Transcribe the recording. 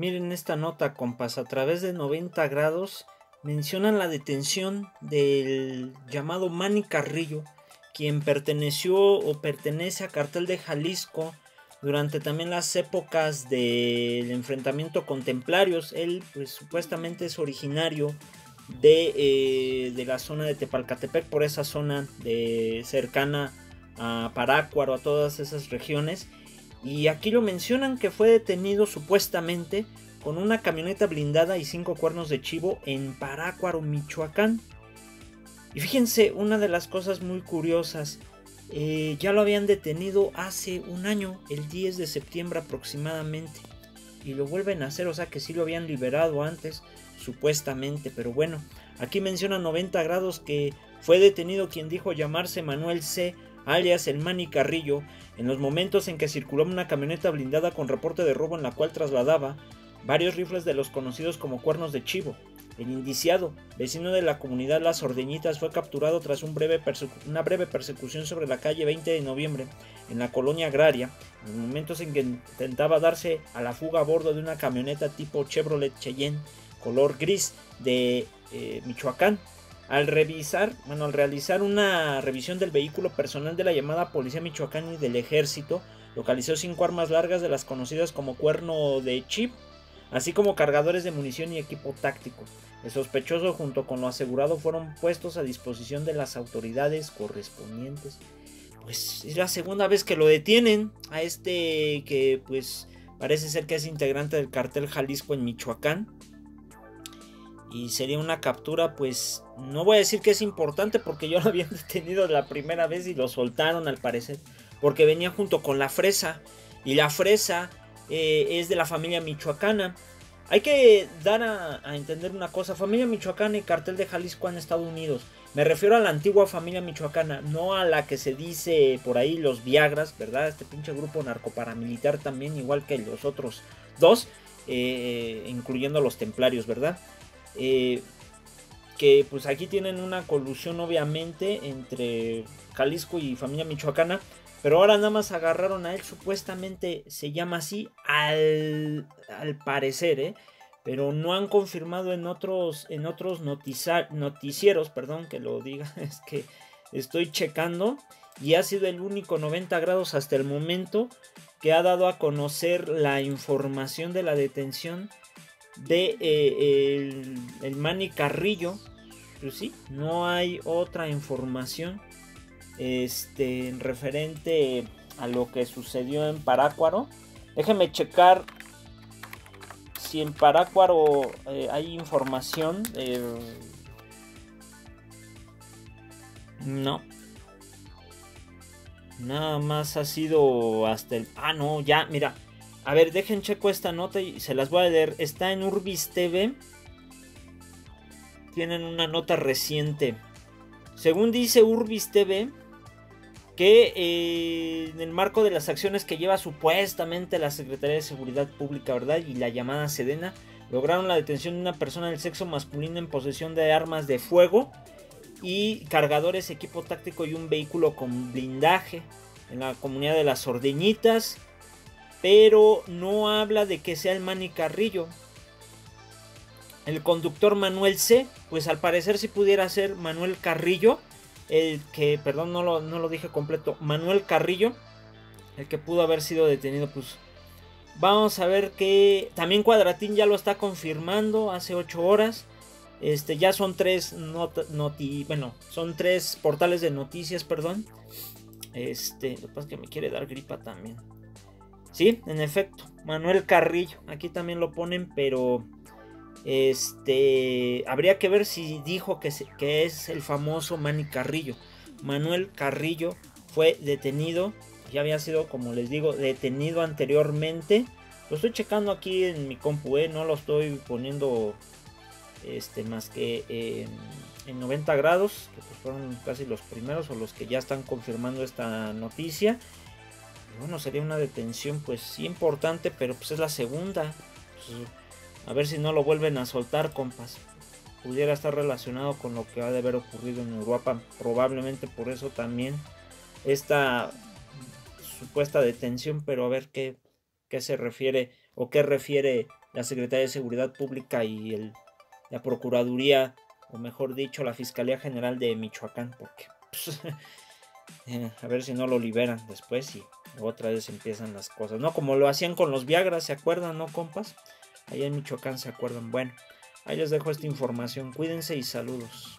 Miren esta nota, compas, a través de 90 grados mencionan la detención del llamado Manny Carrillo, quien perteneció o pertenece a cartel de Jalisco durante también las épocas del enfrentamiento con templarios. Él pues supuestamente es originario de, eh, de, la zona de Tepalcatepec, por esa zona de, cercana a Parácuaro, a todas esas regiones. Y aquí lo mencionan que fue detenido supuestamente con una camioneta blindada y cinco cuernos de chivo en Parácuaro, Michoacán. Y fíjense, una de las cosas muy curiosas, eh, ya lo habían detenido hace un año, el 10 de septiembre aproximadamente. Y lo vuelven a hacer, o sea que sí lo habían liberado antes, supuestamente. Pero bueno, aquí menciona 90 grados que fue detenido quien dijo llamarse Manuel C., alias el Mani Carrillo, en los momentos en que circuló una camioneta blindada con reporte de robo en la cual trasladaba varios rifles de los conocidos como cuernos de chivo. El indiciado, vecino de la comunidad Las Ordeñitas, fue capturado tras una breve persecución sobre la calle 20 de noviembre en la colonia agraria, en los momentos en que intentaba darse a la fuga a bordo de una camioneta tipo Chevrolet Cheyenne color gris de eh, Michoacán. Al revisar, bueno, al realizar una revisión del vehículo personal de la llamada Policía Michoacán y del Ejército, localizó cinco armas largas de las conocidas como cuerno de chip así como cargadores de munición y equipo táctico. El sospechoso junto con lo asegurado fueron puestos a disposición de las autoridades correspondientes. Pues es la segunda vez que lo detienen a este que pues parece ser que es integrante del cartel Jalisco en Michoacán. Y sería una captura pues no voy a decir que es importante porque yo lo había detenido la primera vez y lo soltaron al parecer. Porque venía junto con la fresa. Y la fresa eh, es de la familia michoacana. Hay que dar a, entender una cosa, familia michoacana y cartel de Jalisco han estado unidos. Me refiero a la antigua familia michoacana, no a la que se dice por ahí los Viagras, ¿verdad? Este pinche grupo narcoparamilitar también, igual que los otros dos, eh, incluyendo los templarios, ¿verdad? Eh, que pues aquí tienen una colusión obviamente entre Jalisco y familia michoacana pero ahora nada más agarraron a él, supuestamente se llama así, al, al parecer, ¿eh? Pero no han confirmado en otros, en otros noticieros, perdón que lo diga, es que estoy checando. Y ha sido el único 90 grados hasta el momento que ha dado a conocer la información de la detención de eh, el, el Manny Carrillo. Pues sí, no hay otra información este, referente a lo que sucedió en Parácuaro. Déjenme checar si en Parácuaro eh, hay información. no. Nada más ha sido hasta el... Ah, no, ya, mira. A ver, dejen checo esta nota y se las voy a leer. Está en Urbis TV. Tienen una nota reciente. Según dice Urbis TV, que eh, en el marco de las acciones que lleva supuestamente la Secretaría de Seguridad Pública, ¿verdad? Y la llamada Sedena, lograron la detención de una persona del sexo masculino en posesión de armas de fuego y cargadores, equipo táctico y un vehículo con blindaje en la comunidad de las Ordeñitas, pero no habla de que sea el Manny Carrillo. El conductor Manuel C, pues al parecer si pudiera ser Manuel Carrillo, el que, perdón, no lo, no lo dije completo, Manuel Carrillo, el que pudo haber sido detenido, pues vamos a ver que también Cuadratín ya lo está confirmando hace 8 horas. Este, ya son tres noti, bueno, son tres portales de noticias, perdón. Este, lo que pasa es que me quiere dar gripa también. Sí, en efecto, Manuel Carrillo, aquí también lo ponen, pero este, habría que ver si dijo que, es el famoso Manny Carrillo. Manuel Carrillo fue detenido, ya había sido, como les digo, detenido anteriormente. Lo estoy checando aquí en mi compu, ¿eh? no lo estoy poniendo este, más que en 90 grados, que pues fueron casi los primeros o los que ya están confirmando esta noticia. Bueno, sería una detención pues importante, pero pues es la segunda. A ver si no lo vuelven a soltar, compas. Pudiera estar relacionado con lo que ha de haber ocurrido en Europa. Probablemente por eso también esta supuesta detención. Pero a ver qué, qué se refiere o qué refiere la Secretaría de Seguridad Pública y el, la Procuraduría, o mejor dicho, la Fiscalía General de Michoacán, porque pues, eh, a ver si no lo liberan después otra vez empiezan las cosas, ¿no? Como lo hacían con los Viagra, ¿se acuerdan, no, compas? Allá en Michoacán se acuerdan. Bueno, ahí les dejo esta información. Cuídense y saludos.